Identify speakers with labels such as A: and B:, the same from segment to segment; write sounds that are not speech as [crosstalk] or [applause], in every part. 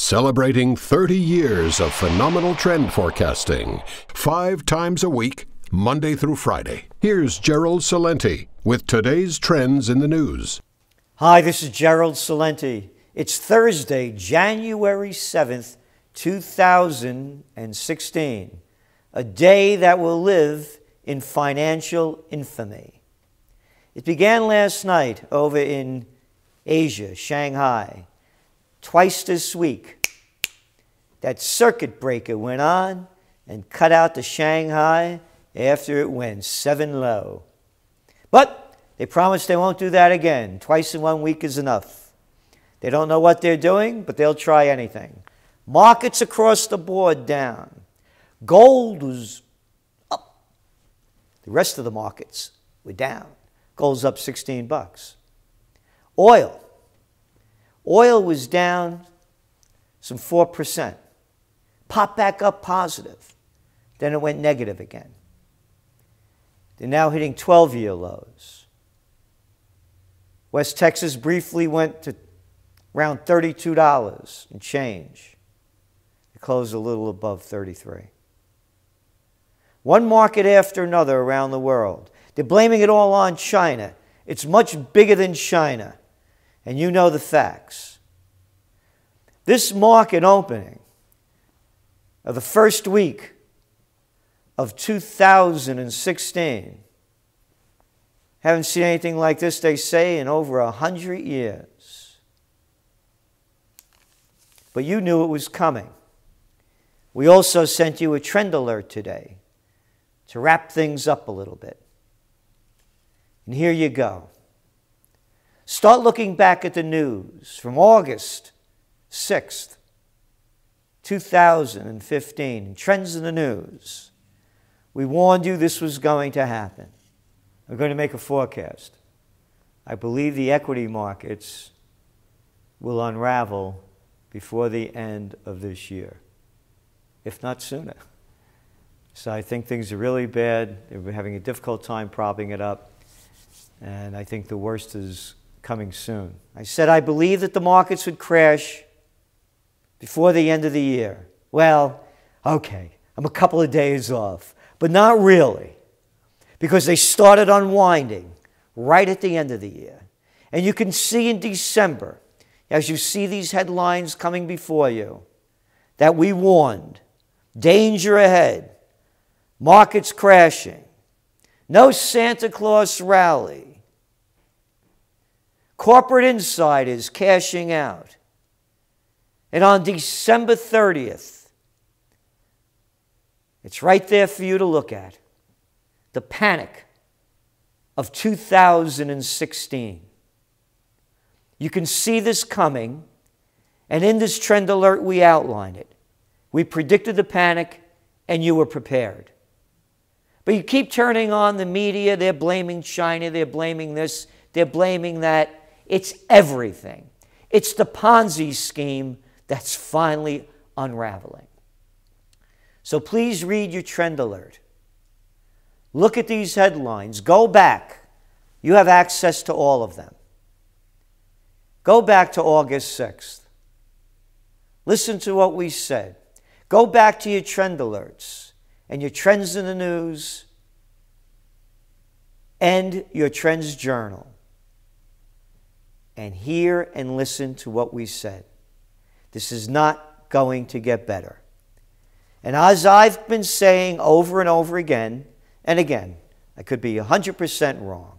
A: Celebrating 30 years of phenomenal trend forecasting, five times a week, Monday through Friday. Here's Gerald Celente with today's trends in the news.
B: Hi, this is Gerald Celente. It's Thursday, January 7th, 2016, a day that will live in financial infamy. It began last night over in Asia, Shanghai. Twice this week, that circuit breaker went on and cut out the Shanghai after it went seven low. But they promise they won't do that again. Twice in one week is enough. They don't know what they're doing, but they'll try anything. Markets across the board down. Gold was up. The rest of the markets were down. Gold's up 16 bucks. Oil. Oil was down some 4%. Popped back up positive. Then it went negative again. They're now hitting 12 year lows. West Texas briefly went to around $32 and change. It closed a little above 33. One market after another around the world. They're blaming it all on China. It's much bigger than China. And you know the facts. This market opening of the first week of 2016 haven't seen anything like this, they say, in over a hundred years. But you knew it was coming. We also sent you a trend alert today to wrap things up a little bit. And here you go. Start looking back at the news from August 6th, 2015, trends in the news. We warned you this was going to happen. We're going to make a forecast. I believe the equity markets will unravel before the end of this year, if not sooner. So I think things are really bad. They're having a difficult time propping it up. And I think the worst is coming soon. I said I believe that the markets would crash before the end of the year. Well, okay, I'm a couple of days off, but not really, because they started unwinding right at the end of the year. And you can see in December, as you see these headlines coming before you, that we warned danger ahead, markets crashing, no Santa Claus rally, corporate insiders cashing out. And on December 30th, it's right there for you to look at the panic of 2016. You can see this coming, and in this trend alert, we outline it. We predicted the panic, and you were prepared. But you keep turning on the media, they're blaming China, they're blaming this, they're blaming that. It's everything. It's the Ponzi scheme that's finally unraveling. So please read your trend alert. Look at these headlines. Go back. You have access to all of them. Go back to August 6th. Listen to what we said. Go back to your trend alerts and your trends in the news and your trends journal and hear and listen to what we said. This is not going to get better. And as I've been saying over and over again, and again, I could be 100% wrong.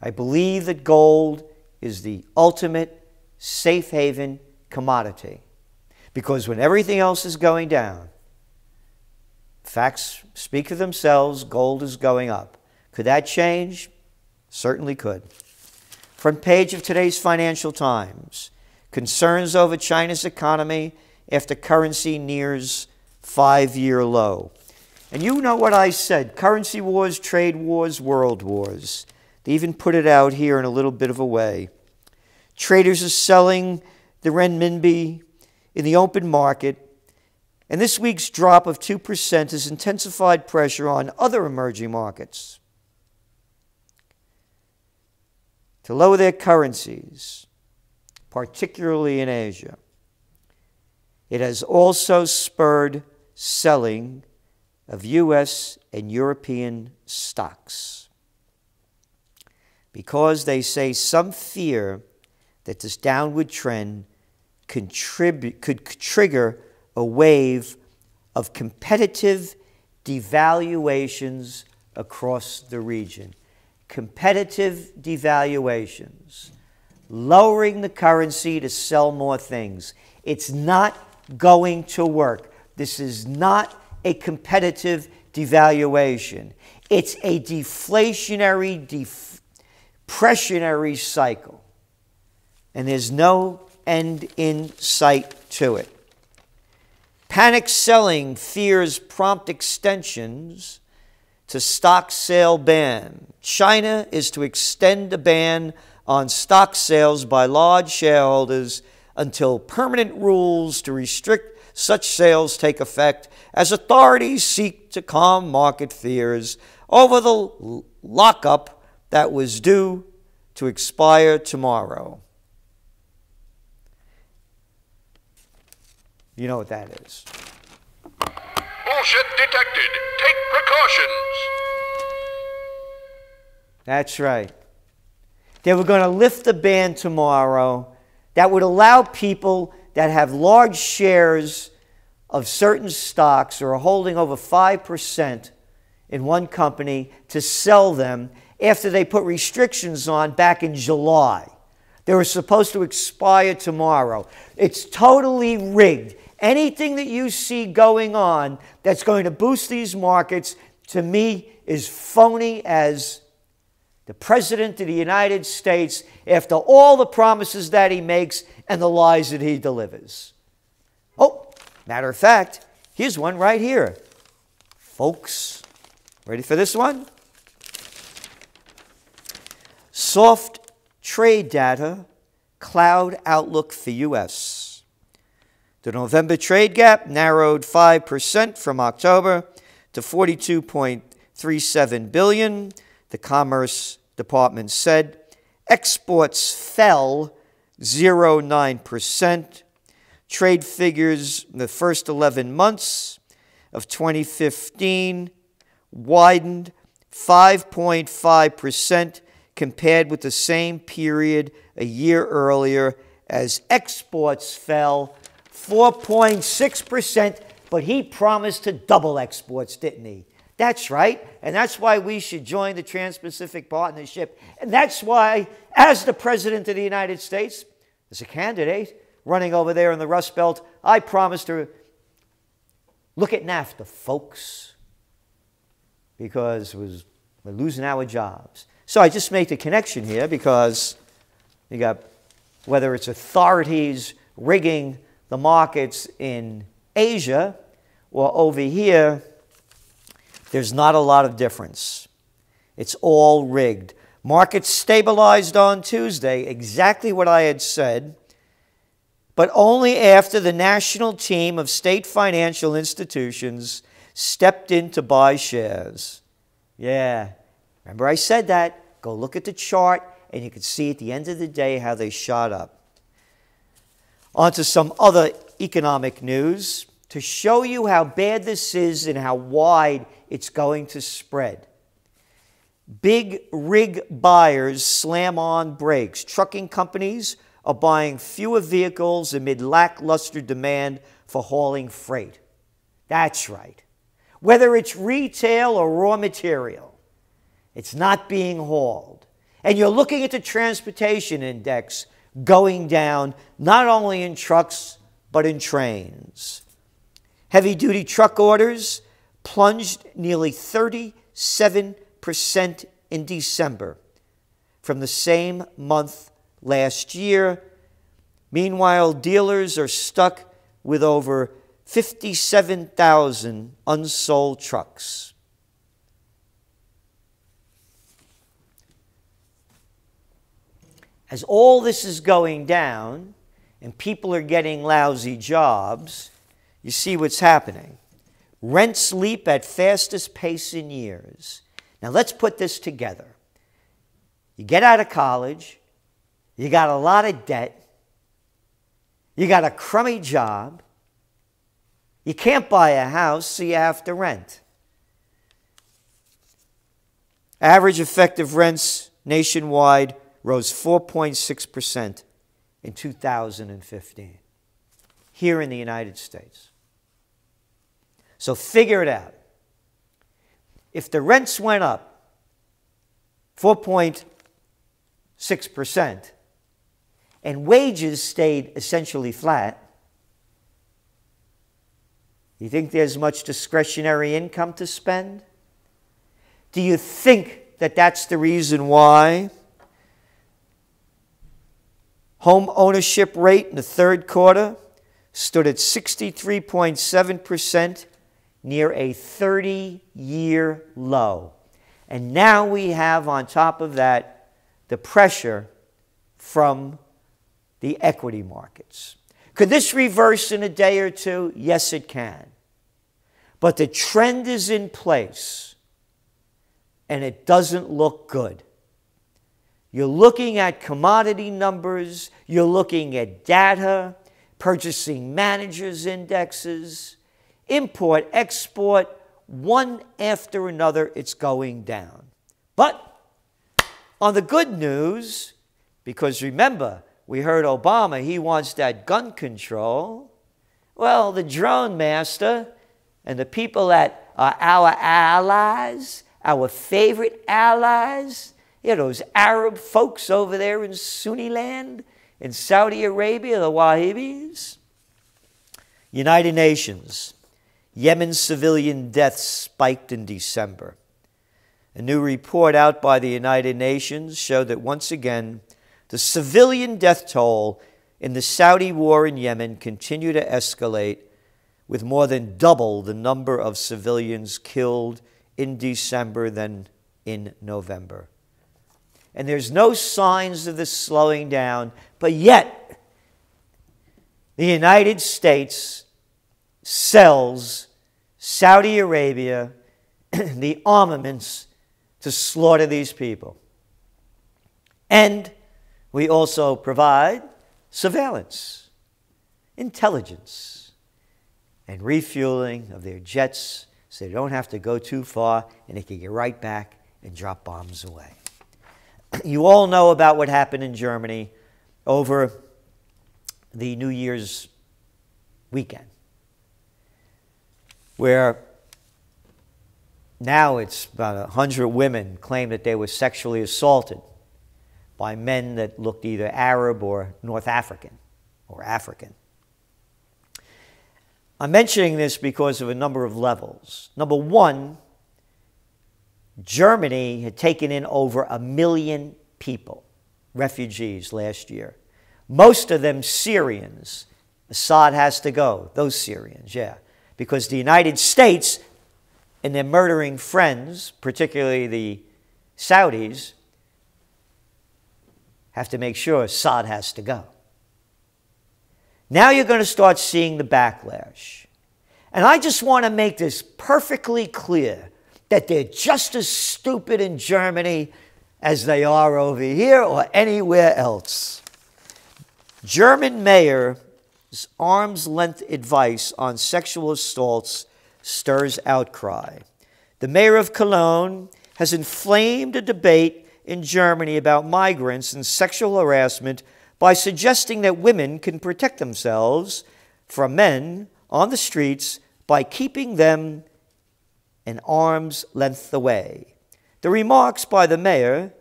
B: I believe that gold is the ultimate safe haven commodity. Because when everything else is going down, facts speak for themselves, gold is going up. Could that change? Certainly could. Front page of today's Financial Times concerns over China's economy after currency nears five year low. And you know what I said currency wars, trade wars, world wars. They even put it out here in a little bit of a way. Traders are selling the renminbi in the open market, and this week's drop of 2% has intensified pressure on other emerging markets to lower their currencies particularly in Asia. It has also spurred selling of U.S. and European stocks because they say some fear that this downward trend contribute, could trigger a wave of competitive devaluations across the region. Competitive devaluations, lowering the currency to sell more things. It's not going to work. This is not a competitive devaluation. It's a deflationary, depressionary cycle. And there's no end in sight to it. Panic selling fears prompt extensions to stock sale ban. China is to extend the ban on stock sales by large shareholders until permanent rules to restrict such sales take effect as authorities seek to calm market fears over the lockup that was due to expire tomorrow. You know what that is.
C: Bullshit detected. Take precautions.
B: That's right. They were going to lift the ban tomorrow that would allow people that have large shares of certain stocks or are holding over 5% in one company to sell them after they put restrictions on back in July. They were supposed to expire tomorrow. It's totally rigged. Anything that you see going on that's going to boost these markets, to me, is phony as the President of the United States after all the promises that he makes and the lies that he delivers. Oh, matter of fact, here's one right here. Folks, ready for this one? Soft trade data, cloud outlook for U.S. The November trade gap narrowed 5% from October to 42.37 billion. The Commerce Department said exports fell 0.9%. Trade figures in the first 11 months of 2015 widened 5.5% compared with the same period a year earlier as exports fell 4.6%, but he promised to double exports, didn't he? That's right. And that's why we should join the Trans Pacific Partnership. And that's why, as the President of the United States, as a candidate running over there in the Rust Belt, I promised to look at NAFTA, folks, because was, we're losing our jobs. So I just make the connection here because you got whether it's authorities rigging the markets in Asia or over here there's not a lot of difference. It's all rigged. Markets stabilized on Tuesday, exactly what I had said, but only after the national team of state financial institutions stepped in to buy shares. Yeah, remember I said that? Go look at the chart, and you can see at the end of the day how they shot up. On to some other economic news to show you how bad this is and how wide it's going to spread. Big rig buyers slam on brakes. Trucking companies are buying fewer vehicles amid lackluster demand for hauling freight. That's right. Whether it's retail or raw material, it's not being hauled. And you're looking at the transportation index going down not only in trucks, but in trains. Heavy duty truck orders plunged nearly 37% in December from the same month last year. Meanwhile, dealers are stuck with over 57,000 unsold trucks. As all this is going down and people are getting lousy jobs, you see what's happening. Rents leap at fastest pace in years. Now let's put this together. You get out of college, you got a lot of debt, you got a crummy job, You can't buy a house, so you have to rent. Average effective rents nationwide rose 4.6% in 2015 here in the United States. So figure it out. If the rents went up 4.6% and wages stayed essentially flat, you think there's much discretionary income to spend? Do you think that that's the reason why home ownership rate in the third quarter stood at 63.7%, near a 30 year low? And now we have on top of that the pressure from the equity markets. Could this reverse in a day or two? Yes, it can. But the trend is in place and it doesn't look good. You're looking at commodity numbers, you're looking at data, purchasing managers' indexes, import, export, one after another, it's going down. But on the good news, because remember, we heard Obama, he wants that gun control. Well, the drone master and the people that are our allies, our favorite allies, you know, those Arab folks over there in Sunni land, in Saudi Arabia, the Wahhabis. United Nations, Yemen civilian deaths spiked in December. A new report out by the United Nations showed that once again, the civilian death toll in the Saudi war in Yemen continued to escalate, with more than double the number of civilians killed in December than in November. And there's no signs of this slowing down, but yet, the United States sells Saudi Arabia [clears throat] the armaments to slaughter these people. And we also provide surveillance, intelligence, and refueling of their jets so they don't have to go too far and they can get right back and drop bombs away. You all know about what happened in Germany over the New Year's weekend, where now it's about 100 women claim that they were sexually assaulted by men that looked either Arab or North African or African. I'm mentioning this because of a number of levels. Number one, Germany had taken in over a million people, refugees, last year. Most of them Syrians. Assad has to go, those Syrians, yeah. Because the United States and their murdering friends, particularly the Saudis, have to make sure Assad has to go. Now you're going to start seeing the backlash. And I just want to make this perfectly clear that they're just as stupid in Germany as they are over here or anywhere else. German mayor's arm's length advice on sexual assaults stirs outcry. The mayor of Cologne has inflamed a debate in Germany about migrants and sexual harassment by suggesting that women can protect themselves from men on the streets by keeping them an arm's length away. The remarks by the mayor,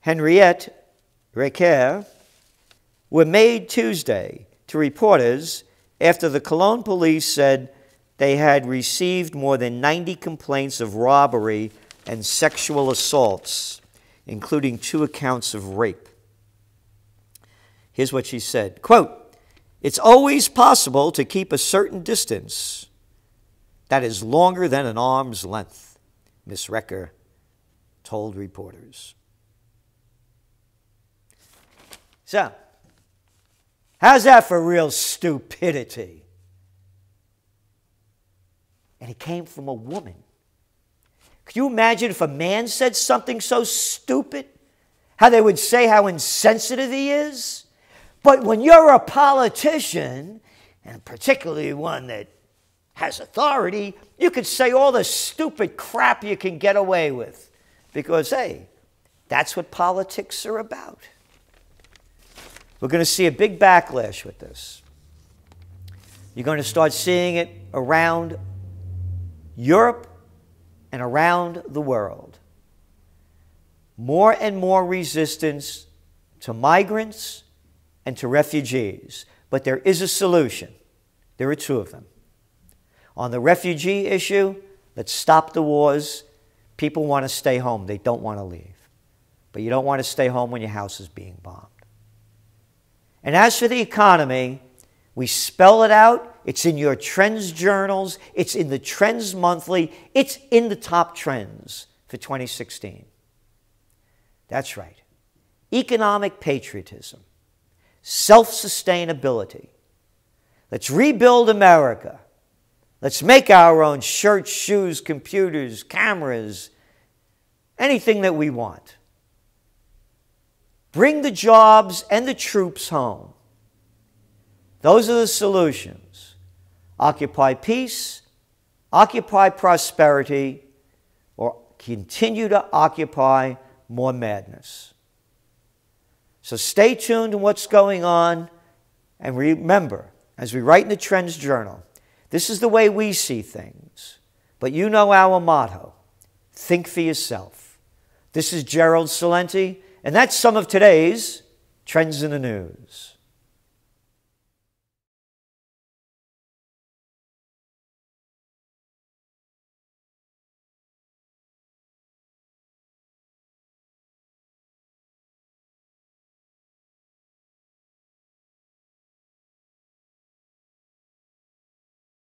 B: Henriette Reker, were made Tuesday to reporters after the Cologne police said they had received more than 90 complaints of robbery and sexual assaults including two accounts of rape. Here's what she said quote, It's always possible to keep a certain distance that is longer than an arm's length, Miss Reker told reporters. So, how's that for real stupidity? And it came from a woman. Could you imagine if a man said something so stupid? How they would say how insensitive he is? But when you're a politician, and particularly one that has authority, you could say all the stupid crap you can get away with. Because, hey, that's what politics are about. We're going to see a big backlash with this. You're going to start seeing it around Europe and around the world. More and more resistance to migrants and to refugees. But there is a solution. There are two of them. On the refugee issue, let's stop the wars. People want to stay home, they don't want to leave. But you don't want to stay home when your house is being bombed. And as for the economy, we spell it out. It's in your trends journals, it's in the Trends Monthly, it's in the top trends for 2016. That's right. Economic patriotism, self sustainability. Let's rebuild America. Let's make our own shirts, shoes, computers, cameras, anything that we want. Bring the jobs and the troops home. Those are the solutions. Occupy peace, occupy prosperity, or continue to occupy more madness. So stay tuned to what's going on. And remember, as we write in the Trends Journal, this is the way we see things. But you know our motto think for yourself. This is Gerald Celente, and that's some of today's Trends in the News.